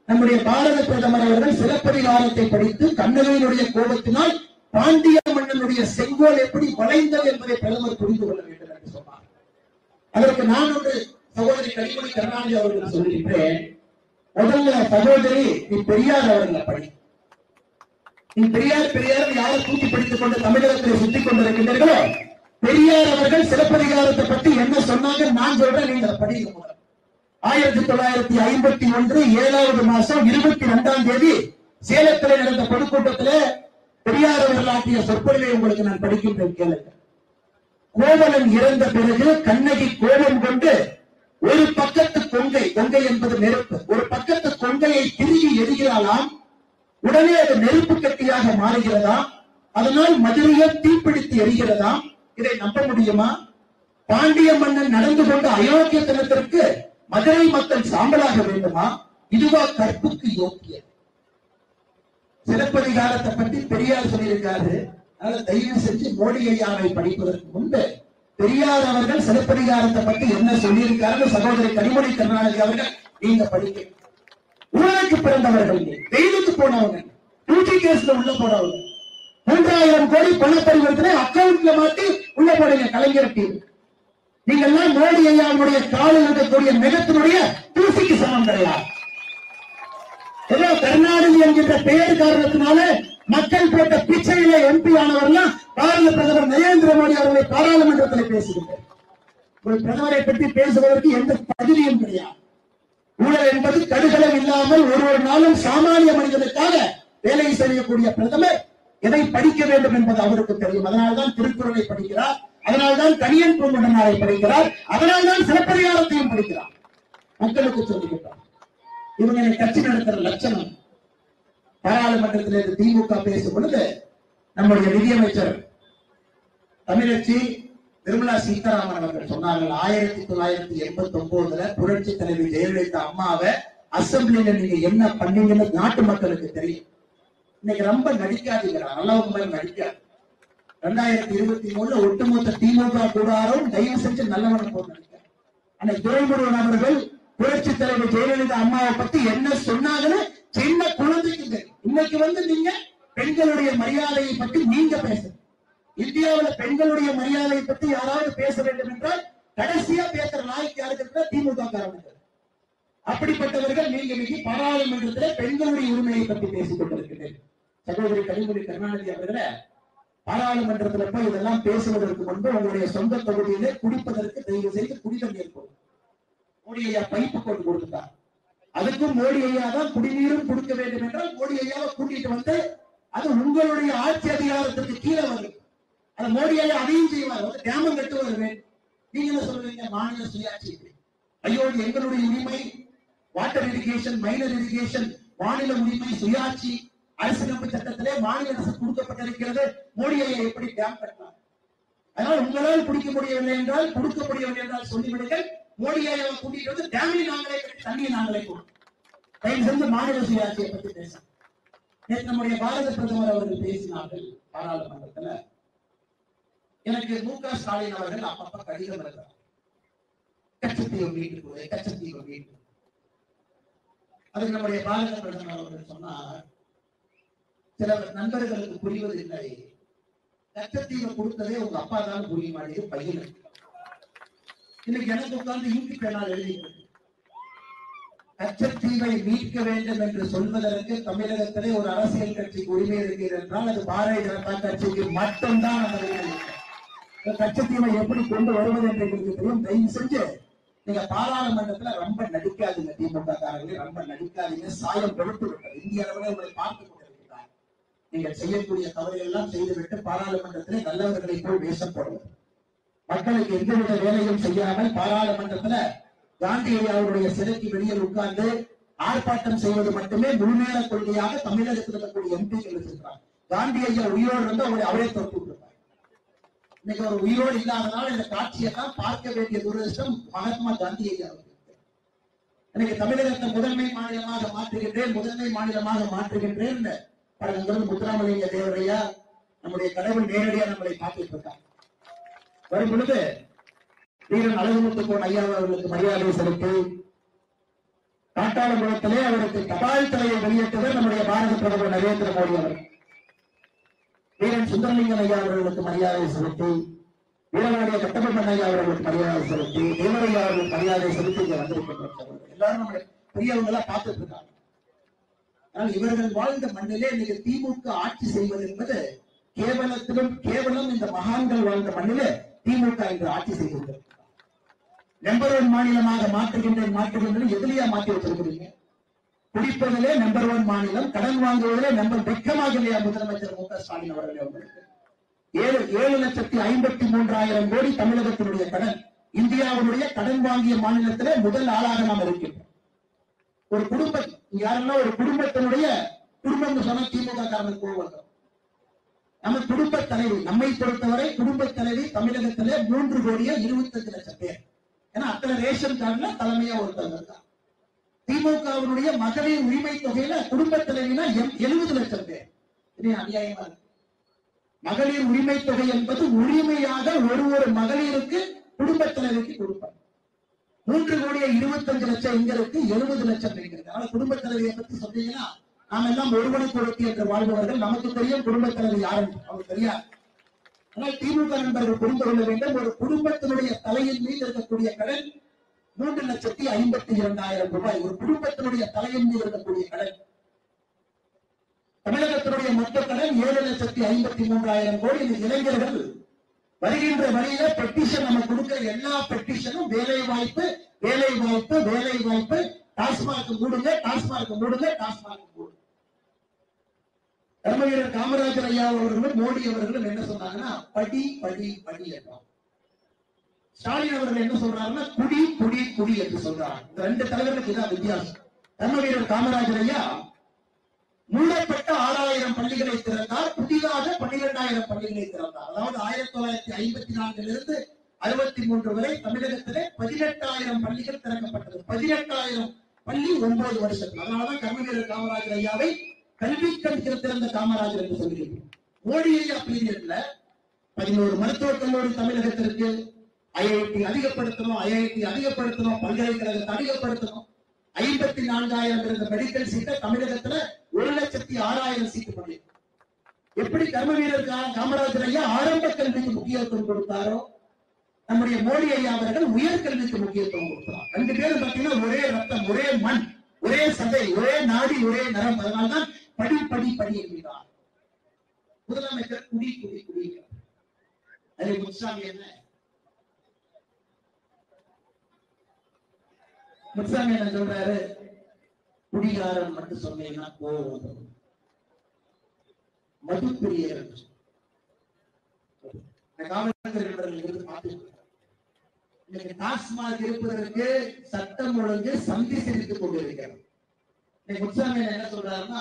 நம்முடைய பாரத பிரதமர் அவர்கள் சிறப்பதிகாரத்தை படித்து கண்ணகையினுடைய கோபத்தினால் பாண்டிய மன்னனுடைய செங்கோல் எப்படி வளைந்தது என்பதை பிரதமர் புரிந்து கொள்ள வேண்டும். அதற்கு நான் ஒன்று சகோதரி கனிமொழி கருணாநிதி அவர்கள் சொல்கின்றேன் முதல்ல சகோதரி நீ பெரியார் அவர்களை படி. நீ பெரியார் பெரியார் யாரை தூக்கி படித்துக் கொண்டு தமிழகத்தில் சுத்திக் கொண்டிருக்கின்றீர்களோ பெரியார் அவர்கள் சிலப்பதிகாரத்தை பத்தி என்ன சொன்னாங்க நான் சொல்றேன் நீங்க அதை ஆயிரத்தி தொள்ளாயிரத்தி ஐம்பத்தி ஒன்று ஏழாவது மாசம் இருபத்தி ரெண்டாம் தேதி சேலத்தில் நடந்த பொதுக்கூட்டத்தில் பெரியார் அவர்கள் ஆற்றிய சொற்பொழிவை உங்களுக்கு நான் படிக்கின்றேன் கேளுங்க கோவலன் இறந்த பிறகு கண்ணகி கோபம் கொண்டு ஒரு பக்கத்து கொங்கை கொங்கை என்பது நெருப்பு. ஒரு பக்கத்து கொங்கையை திருகி எரிகிறாளாம் உடனே அது நெருப்பு கட்டியாக மாறுகிறதா? அதனால் மதுரையை தீப்பிடித்து எரிகிறதா இதை நம்ப முடியுமா? பாண்டிய மன்னன் நடந்து கொண்ட அயோக்கியத்தனத்திற்கு மதுரை மக்கள் சாம்பலாக வேண்டுமா? இதுவா கற்புக்கு யோக்கியம் சிலப்பதிகாரத்தை பற்றி பெரியார் சொல்லியிருக்காரு. அதனால தயவு செஞ்சு மோடி ஐயாவை படிப்பதற்கு முன்பு பெரியார் அவர்கள் சிலப்பதிகாரத்தை பற்றி என்ன சொல்லியிருக்காரு சகோதரி கனிமொழி கருணாநிதி அவர்கள் நீங்க படிக்க ஊழலுக்கு பிறந்தவர்கள் வெயிலுக்கு போனவங்க. டூட்டி கேஸ்ல உள்ள போனவங்க மூன்றாயிரம் கோடி பண பரிவர்த்தனை அக்கௌண்ட்ல மாத்தி உள்ள போடுங்க கலைஞர் டீம் நீங்க எல்லாம் மோடி ஐயாவுடைய காலில் இருக்கக்கூடிய மிகத்தினுடைய தூசிக்கு சமம் கிடையாது. ஏதோ கருணாநிதி என்கின்ற பெயர் காரணத்தினால மக்கள் போட்ட பிச்சையில எம்பி ஆனவர்லாம் பாரத பிரதமர் நரேந்திர மோடி அவர்களை பாராளுமன்றத்தில் பேசுகின்றனர். ஒரு பிரதமரை பற்றி பேசுவதற்கு எந்த தகுதியும் கிடையாது. ஊழல் என்பது கடுகளம் இல்லாமல் ஒரு ஒரு நாளும் சாமானிய மனிதனுக்காக வேலை செய்யக்கூடிய பிரதமர் எதை படிக்க வேண்டும் என்பது அவருக்கு தெரியும். அதனால்தான் திருக்குறளை படிக்கிறார். அதனால்தான் தனியன் பூங்குடனாரை படிக்கிறார். அதனால்தான் சிலப்பதிகாரத்தையும் படிக்கிறார். மக்களுக்கு சொல்லுகிறார் இவங்க கட்சி நடத்துற லட்சணம். பாராளுமன்றத்தில் இருந்து திமுக பேசும் பொழுது நம்முடைய நிதியமைச்சர் தமிழச்சி நிர்மலா சீதாராமன் அவர்கள் சொன்னார்கள். ஆயிரத்தி தொள்ளாயிரத்தி எண்பத்தி ஒன்பதுல புரட்சி தலைவி ஜெயலலிதா அம்மாவை அசம்பிளியில நீங்க என்ன பண்ணீங்கன்னு நாட்டு மக்களுக்கு தெரியும். இன்னைக்கு ரொம்ப நடிக்காதீங்களா நல்லவங்க மாதிரி நடிக்காது. ரெண்டாயிரத்தி இருபத்தி மூணுல ஒட்டுமொத்த திமுக கூடாரும் தயவு செஞ்சு நல்லவன போட்டு நடிக்காது அன்னைக்கு துரைமுருகன் அவர்கள் புரட்சி தலைவர் ஜெயலலிதா அம்மாவை பத்தி என்ன சொன்னாங்கன்னு சின்ன குழந்தைக்கு இன்னைக்கு வந்து நீங்க பெண்களுடைய மரியாதையை பத்தி நீங்க பேசுங்க இந்தியாவுல பெண்களுடைய மரியாதையை பத்தி யாராவது பேச வேண்டும் என்றால் கடைசியா பேசுற நாய்க்கு யாருக்கு திமுக காரர்கள் அப்படிப்பட்டவர்கள் நீங்க இன்னைக்கு பாராளுமன்றத்துல பெண்களுடைய உரிமையை பத்தி பேசிக் கொண்டிருக்கிறேன். சகோதரி கனிமொழி கருணாநிதி அவர்களை பாராளுமன்றத்துல போய் இதெல்லாம் பேசுவதற்கு முன்பு உங்களுடைய சொந்த தொகுதியிலே குடிப்பதற்கு தயவு செய்து குடிதம் ஏற்படும் மோடி பைப்பு கொண்டு கொடுத்துட்டார். அதுக்கும் மோடி ஐயா தான் குடிநீரும் கொடுக்க வேண்டும் என்றால் மோடி ஐயாவை கூட்டிட்டு வந்து அது உங்களுடைய ஆட்சி அதிகாரத்திற்கு கீழே வரும் அது மோடி ஐயா அதையும் செய்வார். வந்து டேமம் வருவேன் நீங்க என்ன சொல்றீங்க? மாநில சுயாட்சி ஐயோ எங்களுடைய உரிமை. வாட்டர் இரிகேஷன் மைனர் இரிகேஷன் மாநில உரிமை சுயாட்சி. அரசியலமைப்பு சட்டத்திலே மாநில அரசு கொடுக்கப்பட்டிருக்கிறது. மோடி ஐயா எப்படி டேம் கட்டினார் அதனால் உங்களால் குடிக்க முடியவில்லை என்றால் கொடுக்க முடியவில்லை என்றால் சொல்லிவிடுங்கள். மோடி அவன் கூட்டிட்டு வந்து டேமை நாங்களே கட்டி தண்ணியை நாங்களே கொடுக்கும் தயவு செஞ்சு மாநில சுயாட்சியை பத்தி பேசணும் நேற்று நம்முடைய பாரத பிரதமர் அவர்கள் பேசினார்கள் பாராளுமன்றத்துல. எனக்கு மு க ஸ்டாலின் அவர்கள் அப்பப்ப கடிதம் எழுதுறார் கச்சத்தீவு மீட்டு கொடு கச்சத்தீவு மீட்டு அதுக்கு நம்முடைய பாரத பிரதமர் அவர்கள் சொன்னார் சில நண்பர்களுக்கு புரிவதில்லை கச்சத்தீவை கொடுத்ததே உங்க அப்பா தான் புரிய மாட்டேங்குது பையன் இன்னைக்கு எனக்கு உட்கார்ந்து இங்கு பேனால் எழுதி கச்சத்தீவை மீட்க வேண்டும் என்று சொல்வதற்கு தமிழகத்திலே ஒரு அரசியல் கட்சிக்கு உரிமை இருக்கிறது என்றால் அது பாரதிய ஜனதா கட்சிக்கு மட்டும்தான் அந்த உரிமை கச்சத்தீவை எப்படி கொண்டு வருவது என்று எங்களுக்கு தெரியும். தயவு செஞ்சு நீங்க பாராளுமன்றத்துல ரொம்ப நடிக்காதீங்க திமுக காரங்களே ரொம்ப நடிக்காதீங்க. சாயம் கொடுத்து விட்டது. இந்திய அளவில் உங்களை பார்த்து கொண்டிருக்கிறார் நீங்கள் செய்யக்கூடிய தவறுகள் எல்லாம் செய்துவிட்டு பாராளுமன்றத்திலே நல்லவர்களை போல் வேஷம் போடுவது மக்களுக்கு எந்தவித வேலையும் செய்யாமல் பாராளுமன்றத்துல காந்தி அவருடைய சிலைக்கு வெளியில் உட்கார்ந்து ஆர்ப்பாட்டம் செய்வது மட்டுமே முழுநேர கொள்கையாக தமிழகத்தில் இருக்கக்கூடிய எம்பிக்கள் இருக்கிறார் காந்தி ஐயா உயிரோடு இருந்து அவரை அவரே தொட்டு விட்டுருப்பார் இன்னைக்கு அவர் உயிரோடு இல்லாதனால இந்த காட்சியை தான் பார்க்க வேண்டிய துரதிருஷ்டம் மகாத்மா காந்தி ஐயா இன்னைக்கு தமிழகத்தை முதன்மை மாநிலமாக மாற்றுகின்றேன் முதன்மை மாநிலமாக மாற்றுகின்றேன் படங்கள் முத்துராமலிங்க தேவரையா நம்முடைய கடவுள் நேரடியா நம்மளை பார்த்துட்டு இருக்காங்க வரும் பொழுது வீரன் அழகுமுத்துக்கோன் ஐயா அவர்களுக்கு மரியாதை செலுத்தி காட்டாளபுரத்திலே அவருக்கு தபால் தலையை வெளியிட்டவர் நம்முடைய பாரத பிரதமர் நரேந்திர மோடி அவர் வீரன் சுந்தரலிங்கன் ஐயா அவர்களுக்கு மரியாதை செலுத்தி வீரனுடைய கட்டபொம்மன் ஐயா அவர்களுக்கு மரியாதை செலுத்தி தேவரையா அவர்களுக்கு மரியாதை செலுத்தி இங்கே வந்திருக்கின்றோம் எல்லாரும் நம்முடைய பெரியவங்க எல்லாம் பார்த்துட்டு இருக்காங்க. ஆனால் இவர்கள் வாழ்ந்த மண்ணிலே இன்னைக்கு திமுக ஆட்சி செய்வது என்பது கேவலத்திலும் கேவலம் இந்த மகான்கள் வாழ்ந்த மண்ணிலே திமுக இன்று ஆட்சி செய்கிறது நம்பர் ஒன் மாநிலமாக மாற்றுகின்றேன் மாற்றுகின்றேன் எதிரியா மாற்றி வச்சிருக்கிறீங்க. குடிப்பதிலே நம்பர் ஒன் மாநிலம் கடன் வாங்குவதிலே நம்பர் வெக்கமாக இல்லையா முதலமைச்சர் மு க ஸ்டாலின் அவர்களே உங்களுக்கு ஏழு ஏழு லட்சத்தி ஐம்பத்தி மூன்றாயிரம் கோடி தமிழகத்தினுடைய கடன் இந்தியாவுடைய கடன் வாங்கிய மாநிலத்திலே முதல் ஆளாக நாம் இருக்கின்றோம். ஒரு குடும்பம் யாருன்னா யாரெல்லாம் ஒரு குடும்பத்தினுடைய குடும்பம் சொன்ன திமுக காரணம் கோவம் நம்ம குடும்ப தலைவி நம்மை பொறுத்தவரை குடும்ப தலைவி தமிழகத்துல மூன்று கோடியே இருபத்தஞ்சு லட்சம் பேர். ஏன்னா அத்தனை ரேஷன் கார்டுல தலைமையா ஒருத்தவங்க தான் திமுகவினுடைய மகளிர் உரிமை தொகையில குடும்ப தலைவினா எழுபது லட்சம் பேர். இது அநியாயமா இருக்கு. மகளிர் உரிமை தொகை என்பது உரிமையாக ஒரு ஒரு மகளிருக்கு குடும்ப தலைவிக்கு கொடுப்பாங்க. மூன்று கோடியே இருபத்தஞ்சு லட்சம் இங்கிறதுக்கு இருக்கு எழுபது லட்சம் இங்க இருக்கு. அதனால குடும்ப தலைவியை பத்தி சொன்னீங்கன்னா நாம எல்லாம் ஒருவனை கொடுத்து என்று வாழ்பவர்கள் நமக்கு தெரியும் குடும்ப தலைவி யாருன்னு. அவங்க தெரியாது. ஆனால் திமுக நண்பர்கள் புரிந்து கொள்ள வேண்டும். ஒரு குடும்பத்தினுடைய தலையின் மீது இருக்கக்கூடிய கடன் மூன்று லட்சத்தி ஐம்பத்தி இரண்டாயிரம் ரூபாய். ஒரு குடும்பத்தினுடைய தலையின் மீது இருக்கக்கூடிய கடன். தமிழகத்தினுடைய மொத்த கடன் ஏழு லட்சத்தி ஐம்பத்தி மூன்றாயிரம் கோடி. இந்த இளைஞர்கள் வருகின்ற வழியில பெட்டிஷன் நம்ம கொடுக்கிற எல்லா பெட்டிஷனும் வேலை வாய்ப்பு வேலை வாய்ப்பு வேலை வாய்ப்பு டாஸ்மாக் மூடுங்க டாஸ்மாக் மூடுங்க டாஸ்மாக் மூடுங்க. தர்மவீரர் காமராஜர் ஐயா அவர்களும் மோடி அவர்களும் என்ன சொன்னாங்கன்னா படி படி படி என்றார். ஸ்டாலின் அவர்கள் என்ன சொல்றாருன்னா குடி குடி குடி என்று சொல்றார். இந்த ரெண்டு தலைவர்களுக்கு இதான் வித்தியாசம். தர்மவீரர் காமராஜர் ஐயா மூடப்பட்ட ஆறாயிரம் பள்ளிகளை திறந்தார் புதிதாக பன்னிரெண்டாயிரம் பள்ளிகளை திறந்தார். அதாவது ஆயிரத்தி தொள்ளாயிரத்தி ஐம்பத்தி நான்கிலிருந்து அறுபத்தி மூன்று வரை தமிழகத்திலே பதினெட்டாயிரம் பள்ளிகள் திறக்கப்பட்டது. பதினெட்டாயிரம் பள்ளி ஒன்பது வருஷம் அதனாலதான் கர்மவீரர் காமராஜர் ஐயாவை கல்வி கற்கிற திறந்த காமராஜர் என்று சொல்கிறோம் மோடி ஐயா பீரியட்ல பதினோரு மருத்துவக் கல்லூரி தமிழகத்திற்கு ஐஐடி அதிகப்படுத்தணும் ஐஐடி அதிகப்படுத்தணும் பல்கலைக்கழகத்தை அதிகப்படுத்தணும். ஐம்பத்தி நான்காயிரம் இருந்த மெடிக்கல் சீட்டை தமிழகத்துல ஒரு லட்சத்தி ஆறாயிரம் சீட்டு பண்ணி எப்படி கர்ம வீரர் காமராஜர் ஐயா ஆரம்ப கல்விக்கு முக்கியத்துவம் கொடுத்தாரோ நம்முடைய மோடி ஐயா அவர்கள் உயர்கல்விக்கு முக்கியத்துவம் கொடுக்கிறார் ரெண்டு பேரும் பார்த்தீங்கன்னா ஒரே ரத்தம் ஒரே மண் ஒரே சதை ஒரே நாடி ஒரே நரம் அதனால்தான் படி படி படி என்கிறார் முதலமைச்சர் குடி குடி குடி அதில் முத்துசாமி என்ன? முத்துசாமி என்ன சொல்றாரு? குடிகாரன் மட்டும் சொன்னீங்கன்னா கோபம் மதுப்பிரியர் என்று சொன்னார். இந்த காவல்துறை நண்பர்கள் இருந்து பார்த்துட்டு இன்னைக்கு டாஸ்மாக் இருப்பதற்கு சட்டம் ஒழுங்கு சந்தி சிரித்துக் கொண்டிருக்கிறது. இன்னைக்கு முத்துசாமி என்ன சொல்றாருன்னா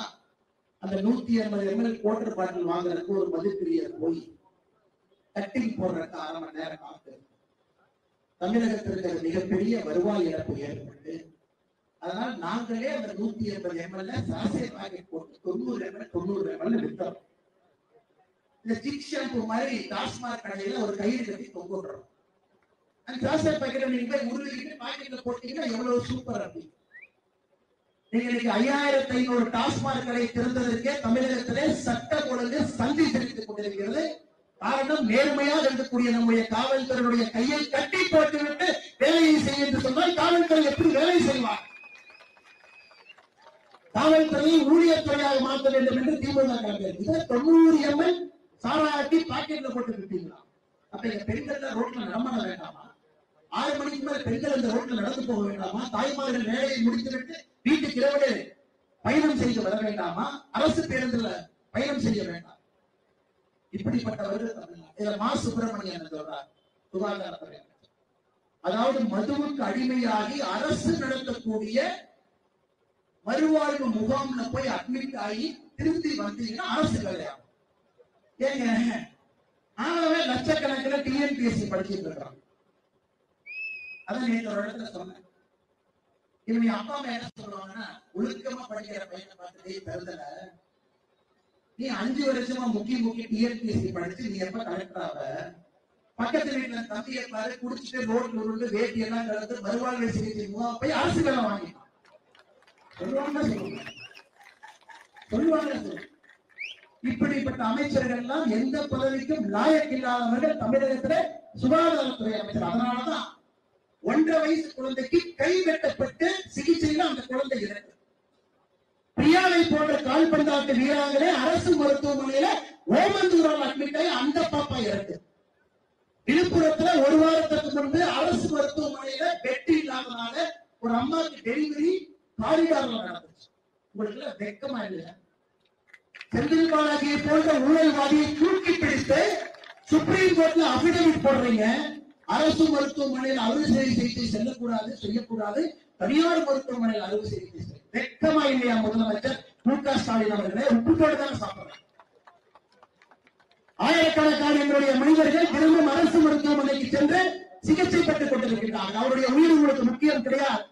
அந்த நூத்தி ஐம்பது எம்எல் குவார்டர் பாட்டில் வாங்குறதுக்கு ஒரு மதுப்பிரியர் போய் கட்டிங் போடுறதுக்கு அரை மணி நேரம் காத்து தமிழகத்திற்கு அது மிகப்பெரிய வருவாய் இழப்பு ஏற்பட்டு அதனால் நாங்களே அந்த நூத்தி எண்பது எம்எல்ஏ சாசே பாக்கெட் போட்டு தொண்ணூறு எம்எல் தொண்ணூறு எம்எல்ஏ வித்தோம். இந்த ஜிக் ஷாம்பு மாதிரி டாஸ்மாக் கடையில ஒரு கயிறு கட்டி தொங்குறோம் அந்த சாசே பாக்கெட்டை நீங்க போய் உருவிக்கிட்டு பாக்கெட்ல போட்டீங்கன்னா எவ்வளவு சூப்பர் அப்படி. நீங்க இன்னைக்கு ஐயாயிரத்தி ஐநூறு டாஸ்மாக் கடை திறந்ததற்கே தமிழகத்திலே சட்ட ஒழுங்கு சந்தி தெரிவித்துக் கொண்டிருக்கிறது. காரணம் நேர்மையாக இருக்கக்கூடிய நம்முடைய காவல்துறையுடைய கையை கட்டி போட்டுவிட்டு வேலையை செய்ய என்று சொன்னால் காவல்துறை எப்படி வேலை செய்வார்? காவல்துறையை ஊழியர் துறையாக மாற்ற வேண்டும் என்று திமுக கிளம்பியது இதை தொண்ணூறு எம்எல் சாராட்டி பாக்கெட்ல போட்டு விட்டீங்களா? அப்ப எங்க பெண்கள் ரோட்ல நடமாட வேண்டாமா? ஆறு மணிக்கு மேல பெண்கள் இந்த ரோட்ல நடந்து போக வேண்டாமா? தாய்மார்கள் வேலையை முடித்துவிட்டு வீட்டுக்கு இரவு பயணம் செய்து வர வேண்டாமா? அரசு பேருந்துல பயணம் செய்ய வேண்டாம். இப்படிப்பட்டவர்கள் தமிழ்நாடு. இதுல மா. சுப்பிரமணியன் சொல்றார்? சுகாதாரத்துறை அதாவது மதுவுக்கு அடிமையாகி அரசு நடத்தக்கூடிய மறுவாழ்வு முகாம்ல போய் அட்மிட் ஆகி திரும்பி வந்தீங்கன்னா அரசு வேலையாகும். ஏங்க? ஆகவே லட்சக்கணக்கில் டிஎன்பிஎஸ்சி படிச்சுட்டு இருக்காங்க அதான் நேற்று ஒரு இடத்துல சொன்னேன் இவங்க அப்பா அம்மா என்ன சொல்லுவாங்கன்னா ஒழுக்கமா படிக்கிற பையனை பார்த்துட்டே தருதல நீ அஞ்சு வருஷமா முக்கிய முக்கி டிஎன்பிஎஸ்சி படிச்சு நீ எப்ப கலெக்டர் ஆவ? பக்கத்து வீட்டுல தம்பியை பாரு குடிச்சிட்டு ரோட்ல உருண்டு வேட்டி எல்லாம் கலந்து மறுவாழ்வு சிகிச்சை மூலம் போய் அரசு வேலை வாங்கிட்டான் சொல்லுவாங்க சொல்லுவாங்க. சொல்லுவாங்க இப்படிப்பட்ட அமைச்சர்கள் எல்லாம் எந்த பதவிக்கும் லாயக்கில்லாதவர்கள் தமிழகத்திலே சுகாதாரத்துறை அமைச்சர். அதனாலதான் ஒன்றரை வயசு குழந்தைக்கு கை வெட்டப்பட்டு சிகிச்சையில அந்த குழந்தை இறக்கு பிரியாவை போன்ற கால்பந்தாட்ட வீராங்களே அரசு மருத்துவமனையில ஓமந்தூரால் அட்மிட் ஆகி அந்த பாப்பா இறக்கு விழுப்புரத்துல ஒரு வாரத்துக்கு முன்பு அரசு மருத்துவமனையில பெட் இல்லாதனால ஒரு அம்மாக்கு டெலிவரி காரிடார்ல நடந்துச்சு. உங்களுக்கு வெக்கமா இல்ல செந்தில் பாலாஜியை போன்ற ஊழல்வாதியை தூக்கி பிடித்து சுப்ரீம் கோர்ட்ல அபிடவிட் போடுறீங்க. அரசு மருத்துவமனையில் அறுவை சிகிச்சை செல்லக்கூடாது செய்யக்கூடாது. தனியார் மருத்துவமனையில் அறுவை சிகிச்சை செய்ய வெக்கமா இல்லையா முதலமைச்சர்? மு க ஸ்டாலின் அவர்களே உப்புத்தோடு சாப்பிடுறாங்க. ஆயிரக்கணக்கான எங்களுடைய மனிதர்கள் தினமும் அரசு மருத்துவமனைக்கு சென்று சிகிச்சை பெற்றுக் கொண்டிருக்கிறார்கள் அவருடைய உயிர் உங்களுக்கு முக்கியம் கிடையாது.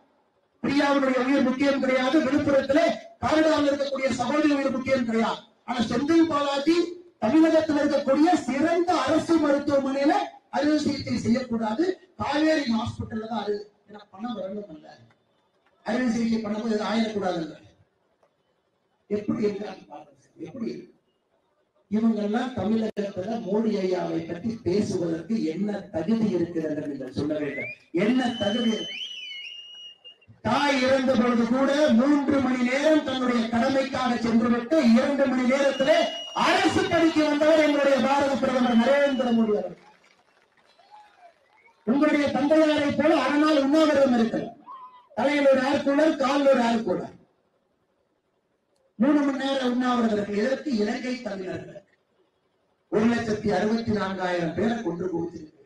பிரியாவுடைய உயிர் முக்கியம் கிடையாது. விழுப்புரத்திலே காரிடாரில் இருக்கக்கூடிய சகோதரி உயிர் முக்கியம் கிடையாது. ஆனா செந்தில் பாலாஜி தமிழகத்தில் இருக்கக்கூடிய சிறந்த அரசு மருத்துவமனையில அறுவை சிகிச்சை செய்யக்கூடாது காவேரி ஹாஸ்பிட்டல்ல தான் அறுவை ஏன்னா பணம் வரணும் அல்ல அறுவை சிகிச்சை பண்ணும்போது எதுவும் ஆயிடக்கூடாது எப்படி எப்படி இருக்கு? இவங்கெல்லாம் தமிழகத்துல மோடி ஐயாவை பற்றி பேசுவதற்கு என்ன தகுதி இருக்கிறது நீங்கள் சொல்ல வேண்டும். என்ன தகுதி? தாய் இறந்த பொழுது கூட மூன்று மணி நேரம் தன்னுடைய கடமைக்காக சென்றுவிட்டு இரண்டு மணி நேரத்திலே அரசு பணிக்கு வந்தவர் எங்களுடைய பாரத பிரதமர் நரேந்திர மோடி அவர்கள். உங்களுடைய தந்தையாரை போல அரணால் உண்ணாவிரதம் இருக்கிறார் தலையில் ஒரு ஆர்கூலர் காலில் ஒரு ஆர்கூலர் மூணு மணி நேரம் உண்ணாவிரதம் எதிர்த்து எதற்கு இலங்கை தமிழர்கள் ஒரு லட்சத்தி அறுபத்தி நான்காயிரம் பேரை கொண்டு கொடுத்திருக்கீங்க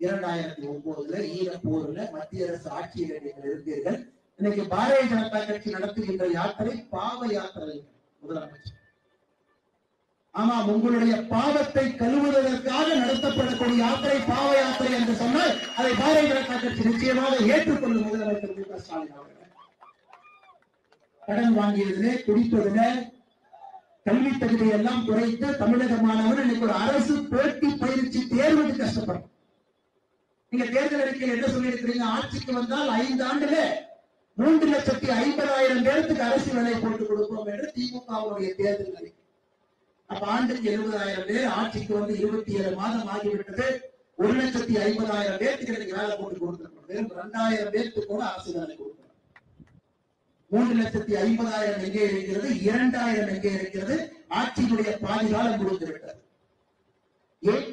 இரண்டாயிரத்தி ஒன்பதுல ஈரப்போர்ல மத்திய அரசு ஆட்சியில் நீங்கள் இருந்தீர்கள். இன்னைக்கு பாரதிய ஜனதா கட்சி நடத்துகின்ற யாத்திரை பாவ யாத்திரை முதலமைச்சர். ஆமா உங்களுடைய பாவத்தை கழுவுவதற்காக நடத்தப்படக்கூடிய யாத்திரை பாவ யாத்திரை என்று சொன்னால் அதை பாரதிய ஜனதா கட்சி நிச்சயமாக ஏற்றுக்கொள்ளும் முதலமைச்சர் மு க ஸ்டாலின் அவர்கள். கடன் வாங்கியதுல குடிப்பதிலே கல்வி தகுதி எல்லாம் குறைத்து தமிழக மாணவர் இன்னைக்கு ஒரு அரசு போட்டி பயிற்சி தேர்வுக்கு கஷ்டப்படும் நீங்க தேர்தல் அறிக்கையில் என்ன சொல்லியிருக்கிறீங்க? ஆட்சிக்கு வந்தால் ஐந்து ஆண்டுல மூன்று லட்சத்தி ஐம்பதாயிரம் பேருக்கு அரசு வேலை போட்டு கொடுப்போம் என்று திமுகவுடைய தேர்தல் அறிக்கை. அப்ப ஆண்டுக்கு எழுபதாயிரம் பேர் ஆட்சிக்கு வந்து இருபத்தி ஏழு மாதம் ஆகிவிட்டது. ஒரு லட்சத்தி ஐம்பதாயிரம் பேருக்கு நீங்க வேலை போட்டு கொடுத்துருக்கணும் ரெண்டாயிரம் பேருக்கு கூட அரசு வேலை கொடுக்கணும் மூன்று லட்சத்தி ஐம்பதாயிரம் எங்கே இருக்கிறது? இரண்டாயிரம் எங்கே இருக்கிறது? ஆட்சியினுடைய பாதிகாலம் கொடுத்து விட்டது. ஏன்?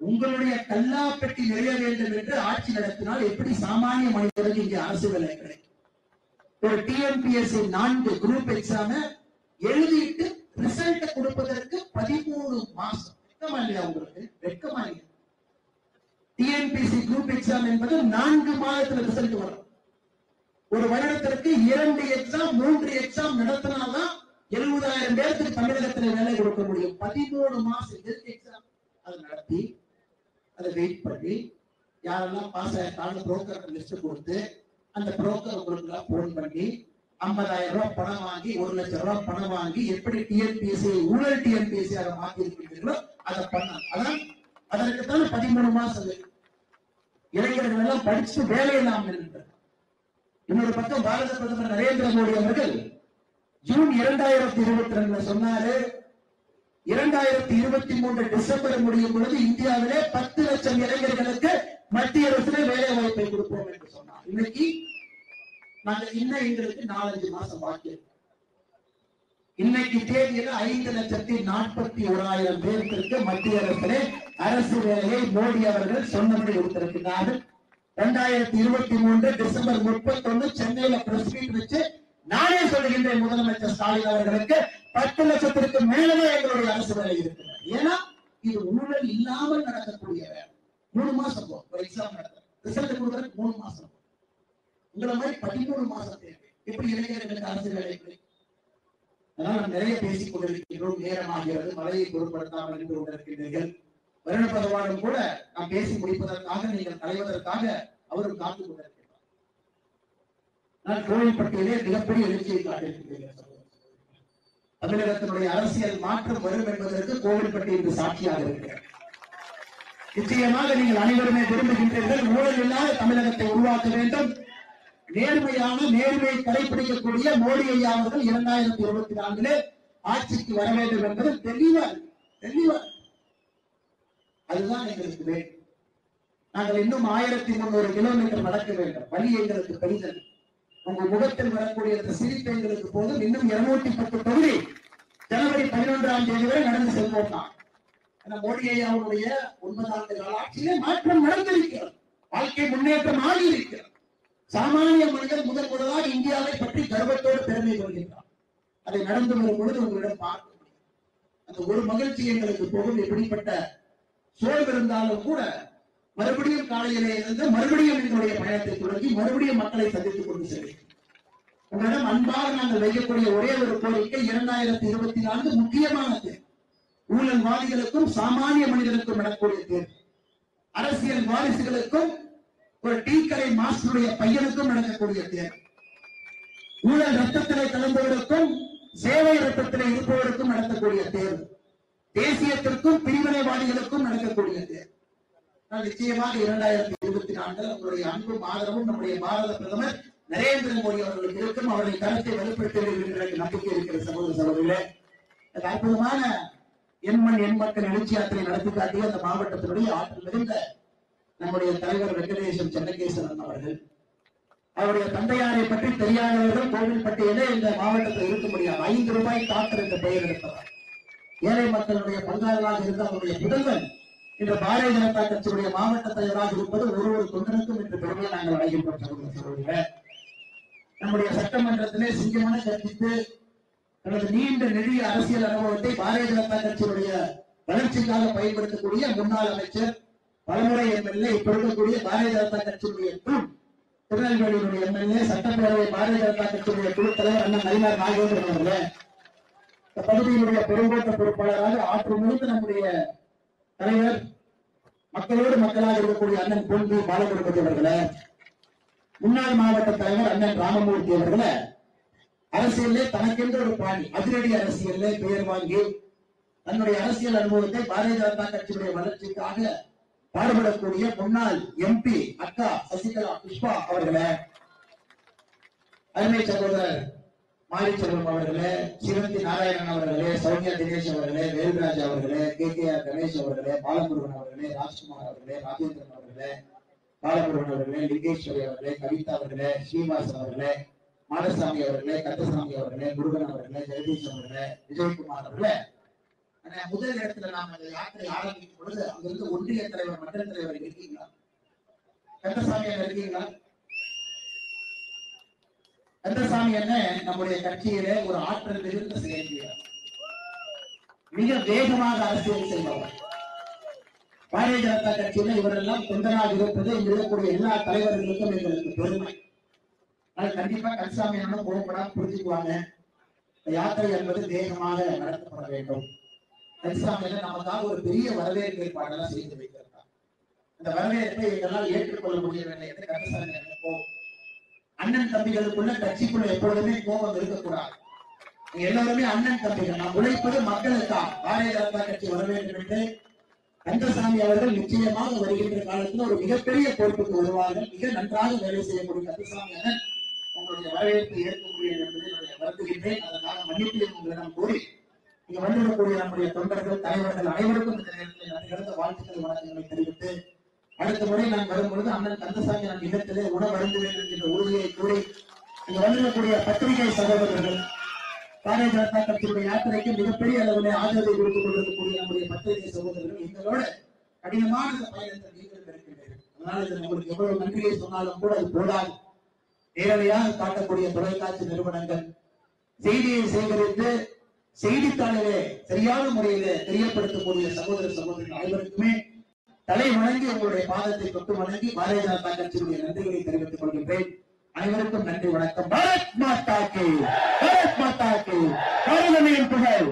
உங்களுடைய கல்லாப்பெட்டி நிறைய வேண்டும் என்று ஆட்சி நடத்தினால் எப்படி சாமானிய மனிதருக்கு இங்கே அரசு வேலை கிடைக்கும்? ஒரு டிஎன்பிஎஸ்சி நான்கு குரூப் எக்ஸாம எழுதிட்டு ரிசல்ட் கொடுப்பதற்கு பதிமூணு மாசம். வெக்கமா இல்லையா உங்களுக்கு? வெக்கமா இல்லையா? டிஎன்பிஎஸ்சி குரூப் எக்ஸாம் என்பது நான்கு மாதத்துல ரிசல்ட் வரும். ஒரு வருடத்திற்கு இரண்டு எக்ஸாம் மூன்று எக்ஸாம் நடத்தினாதான் எழுபதாயிரம் பேருக்கு தமிழகத்துல வேலை கொடுக்க முடியும். பதிமூணு மாசம் எதுக்கு எக்ஸாம் அதை நடத்தி அதை வெயிட் பண்ணி யாரெல்லாம் பாஸ் ஆயிருக்காங்க புரோக்கர் லிஸ்ட் கொடுத்து அந்த புரோக்கர் உங்களுக்கு ஃபோன் போன் பண்ணி ஐம்பதாயிரம் ரூபாய் பணம் வாங்கி ஒரு லட்சம் ரூபாய் பணம் வாங்கி எப்படி டிஎன்பிஎஸ்சி ஊழல் டிஎன்பிஎஸ்சி அதை மாத்தி இருக்கிறீர்களோ அதை பண்ண அதான் அதற்குத்தான் பதிமூணு மாசம் இளைஞர்கள் எல்லாம் படிச்சு வேலை இல்லாமல் இருக்கின்றனர் இன்னொரு பக்கம் பாரத பிரதமர் நரேந்திர மோடி அவர்கள் ஜூன் இரண்டாயிரத்தி இருபத்தி ரெண்டுல சொன்னாரு இரண்டாயிரத்தி இருபத்தி மூன்று டிசம்பர் முடியும் பொழுது இந்தியாவிலே பத்து லட்சம் இளைஞர்களுக்கு மத்திய அரசுல வேலை வாய்ப்பை கொடுப்போம் என்று சொன்னார். இன்னைக்கு நாங்க இன்னும் எங்களுக்கு நாலஞ்சு மாசம் பாக்கி இன்னைக்கு தேதியில ஐந்து லட்சத்தி நாற்பத்தி ஓராயிரம் பேருக்கு மத்திய அரசிலே அரசு வேலையை மோடி அவர்கள் சொன்னபடி கொடுத்திருக்கிறார்கள். இரண்டாயிரத்தி இருபத்தி மூன்று டிசம்பர் முப்பத்தி ஒண்ணு சென்னையில பிரஸ் மீட் வச்சு நானே சொல்கின்ற முதலமைச்சர் ஸ்டாலின் அவர்களுக்கு பத்து லட்சத்திற்கு மேலவே எங்களுடைய அரசு வேலை இருக்கிறது. ஏன்னா இது ஊழல் இல்லாமல் நடக்கக்கூடிய வேலை. மூணு மாசம் போகும் ஒரு எக்ஸாம் நடத்த ரிசல்ட் கொடுக்கறதுக்கு மூணு மாசம் உங்களை மாதிரி பதிமூணு மாசம் தேவை எப்படி இளைஞர்களுக்கு அரசு வேலை அதனால் நாம் நிறைய பேசிக் கொண்டிருக்கிறோம் நேரமாகிறது மழையை பொருட்படுத்தாமல் இருந்து கொண்டிருக்கிறீர்கள் வருண பகவானும் கூட நாம் பேசி முடிப்பதற்காக நீங்கள் களைவதற்காக அவரும் காத்து கொண்டிருக்கிறார் நான் கோவில்பட்டியிலே மிகப்பெரிய எழுச்சியை காட்டியிருக்கிறேன். தமிழகத்தினுடைய அரசியல் மாற்றம் வரும் என்பதற்கு கோவில்பட்டி இன்று சாட்சியாக இருக்கிறார். நிச்சயமாக நீங்கள் அனைவருமே விரும்புகின்றீர்கள். ஊழல் இல்லாத தமிழகத்தை உருவாக்க வேண்டும். நேர்மையான நேர்மையை கடைபிடிக்கக்கூடிய மோடி ஐயா அவர்கள் இரண்டாயிரத்தி இருபத்தி நான்கிலே ஆட்சிக்கு வர வேண்டும் என்பது தெளிவா தெளிவா அதுதான் எங்களுக்கு வேண்டும் நாங்கள் இன்னும் ஆயிரத்தி முன்னூறு கிலோமீட்டர் நடக்க வேண்டும். வழி எங்களுக்கு பெரிதல் உங்கள் முகத்தில் வரக்கூடிய அந்த சிரிப்பு எங்களுக்கு போதும். இன்னும் இருநூத்தி பத்து தொகுதி ஜனவரி பதினொன்றாம் தேதி வரை நடந்து செல்வோம் தான் மோடி ஐயாவுடைய ஒன்பது ஆண்டு கால ஆட்சியிலே மாற்றம் நடந்திருக்கிறது. வாழ்க்கை முன்னேற்றம் ஆகியிருக்கிறது. சாமானிய மனிதர் முதல் முதலாக இந்தியாவை பற்றி கர்வத்தோடு பெருமை கொள்கின்றான் அதை நடந்து வரும் பொழுது உங்களிடம் பார்க்க முடியும். அந்த ஒரு மகிழ்ச்சி எங்களுக்கு போகும். எப்படிப்பட்ட சோழ்வு இருந்தாலும் கூட மறுபடியும் காலையிலே இருந்து மறுபடியும் எங்களுடைய பயணத்தை தொடங்கி மறுபடியும் மக்களை சந்தித்துக் கொண்டு செல்கிறோம் உங்களிடம் அன்பாக நாங்கள் வைக்கக்கூடிய ஒரே ஒரு கோரிக்கை இரண்டாயிரத்தி இருபத்தி நான்கு முக்கியமானது ஊழல்வாதிகளுக்கும் சாமானிய மனிதனுக்கும் நடக்கூடிய தேர்வு. அரசியல் வாரிசுகளுக்கும் ஒரு டீ கடை மாஸ்டருடைய பையனுக்கும் நடக்கக்கூடிய தேர்வு ஊழல் ரத்தத்திலே கலந்தவருக்கும் சேவை ரத்தத்திலே இருப்பவருக்கும் நடத்தக்கூடிய தேர்வு தேசியத்திற்கும் பிரிவினைவாதிகளுக்கும் நடக்கக்கூடிய தேர்வு நிச்சயமாக இரண்டாயிரத்தி இருபத்தி நான்கில் உங்களுடைய அன்பும் ஆதரவும் நம்முடைய பாரத பிரதமர் நரேந்திர மோடி அவர்களுக்கு இருக்கும். அவருடைய கருத்தை வலுப்படுத்துவீர்கள் என்ற என்று நம்பிக்கை இருக்கிற சகோதர சகோதரிகளே அந்த அற்புதமான எண்மண் எண் மக்கள் எழுச்சி யாத்திரை நடத்தி காட்டிய அந்த மாவட்டத்தினுடைய ஆற்றல் மிகுந்த நம்முடைய தலைவர் வெங்கடேசன் சென்னகேசன் அவர்கள். அவருடைய தந்தையாரை பற்றி தெரியாதவர்கள் கோவில்பட்டியலே இந்த மாவட்டத்தில் இருக்க முடியாது. ஐந்து ரூபாய் டாக்டர் என்ற பெயர் எடுத்தவர். ஏழை மக்களுடைய பங்காளராக இருந்த அவருடைய புதல்வன் இன்று பாரதிய ஜனதா கட்சியுடைய மாவட்ட தலைவராக இருப்பது ஒரு ஒரு தொண்டனுக்கும் என்று பெருமையை நாங்கள் அடைகின்றோம் நம்முடைய சட்டமன்றத்திலே சிங்கமான கற்பித்து தனது நீண்ட நெடிய அரசியல் அனுபவத்தை பாரதிய ஜனதா கட்சியுடைய வளர்ச்சிக்காக பயன்படுத்தக்கூடிய முன்னாள் அமைச்சர் பலமுறை எம்எல்ஏ இப்ப இருக்கக்கூடிய பாரதிய ஜனதா கட்சியினுடைய தூண் திருநெல்வேலியினுடைய எம்எல்ஏ சட்டப்பேரவை பாரதிய ஜனதா கட்சியுடைய குழு தலைவர் அண்ணன் மணிமார் நாகேந்திரன் அவர்களே இந்த பகுதியினுடைய பெருங்கோட்ட பொறுப்பாளராக ஆற்று முழுக்க நம்முடைய தலைவர் மக்களோடு மக்களாக இருக்கக்கூடிய அண்ணன் பொன்பி பாலகுருபதி அவர்களே முன்னாள் மாவட்ட தலைவர் அண்ணன் ராமமூர்த்தி அவர்களே அரசியலே தனக்கென்று ஒரு பாணி அதிரடி அரசியலே பெயர் வாங்கி தன்னுடைய அரசியல் அனுபவத்தை பாரதிய ஜனதா கட்சியுடைய வளர்ச்சிக்காக பாடுபடக்கூடிய முன்னாள் எம்பி அக்கா சசிகலா புஷ்பா அவர்களே அருமை சகோதரர் மாரிச்செல்வம் அவர்களே சிவந்தி நாராயணன் அவர்களே சௌமியா தினேஷ் அவர்களே வேல்ராஜ் அவர்களே கே கே ஆர் கணேஷ் அவர்களே பாலமுருகன் அவர்களே ராஜ்குமார் அவர்களே ராஜேந்திரன் அவர்களே பாலமுருகன் அவர்களே லிங்கேஸ்வரி அவர்களே கவிதா அவர்களே ஸ்ரீனிவாசன் அவர்களே மாடசாமி அவர்களே கந்தசாமி அவர்களே முருகன் அவர்களே ஜெகதீஷ் அவர்களே விஜயகுமார் அவர்களே முதல் இடத்துல நாம அந்த யாத்திரை ஆரம்பிக்கும் பொழுது அங்கிருந்து ஒன்றிய தலைவர் மன்ற தலைவர் இருக்கீங்களா? கந்தசாமி அண்ணன் இருக்கீங்களா? கந்தசாமி என்ன நம்முடைய கட்சியில ஒரு ஆற்றல் மிகுந்த செயல்கிறார் மிக வேகமாக அரசியல் செய்பவர். பாரதிய ஜனதா கட்சியில இவரெல்லாம் தொண்டராக இருப்பது இங்க இருக்கக்கூடிய எல்லா தலைவர்களுக்கும் எங்களுக்கு பெருமை. ஆனால் கண்டிப்பா கந்தசாமி அண்ணனும் கோபப்படாம புரிஞ்சுக்குவாங்க. யாத்திரை என்பது வேகமாக நடத்தப்பட வேண்டும். கந்தசாமியில நமக்காக ஒரு பெரிய வரவேற்பு ஏற்பாடெல்லாம் செய்து வைத்திருக்கார் அந்த வரவேற்பை எங்களால் ஏற்றுக்கொள்ள முடியவில்லை என்று கந்தசாமி அண்ணன் கோபம். அண்ணன் தம்பிகளுக்குள்ள கட்சிக்குள்ள எப்பொழுதுமே கோபம் இருக்கக்கூடாது. எல்லோருமே எல்லாருமே அண்ணன் தம்பிகள் நாம் உழைப்பது மக்களுக்காக. பாரதிய ஜனதா கட்சி வர வேண்டும் என்று கந்தசாமி அவர்கள் நிச்சயமாக வருகின்ற காலத்தில் ஒரு மிகப்பெரிய பொறுப்புக்கு வருவார்கள். மிக நன்றாக வேலை செய்யக்கூடிய கந்தசாமி அண்ணன் உங்களுடைய வரவேற்பு ஏற்க முடியும் என்பதை வருத்துகின்றேன் அதற்காக மன்னிப்பு உங்களிடம் கூறி இங்க வந்திருக்கக்கூடிய நம்முடைய தொண்டர்கள் தலைவர்கள் அனைவருக்கும் இந்த நேரத்தில் நன்றி வாழ்த்துக்கள் வணக்கங்களை தெரிவித்து அடுத்த முறை நான் வரும் பொழுது அண்ணன் கந்தசாமி நான் இல்லத்திலே உணவு அருந்துவேன் என்கின்ற உறுதியை கூறி இங்க வந்திருக்கக்கூடிய பத்திரிகை சகோதரர்கள் பாரதிய ஜனதா கட்சியுடைய யாத்திரைக்கு மிகப்பெரிய அளவிலே ஆதரவை கொடுத்துக் கொண்டிருக்கக்கூடிய நம்முடைய பத்திரிகை சகோதரர்கள் எங்களோட கடினமான இந்த பயணத்தை நீங்கள் இருக்கின்றீர்கள் அதனால இது உங்களுக்கு எவ்வளவு நன்றியை சொன்னாலும் கூட அது போடாது நேரடியாக காட்டக்கூடிய தொலைக்காட்சி நிறுவனங்கள் செய்தியை சேகரித்து செய்தித்தாளிலே சரியான முறையில தெரியப்படுத்தக்கூடிய சகோதர சகோதரிகள் அனைவருக்குமே தலை வணங்கி உங்களுடைய பாதத்தை தொட்டு வணங்கி பாரதிய ஜனதா கட்சியினுடைய நன்றிகளை தெரிவித்துக் கொள்கின்றேன். அனைவருக்கும் நன்றி வணக்கம். பாரத் மாதா கே பாரத் மாதா கே பாரதமையின் புகழ்.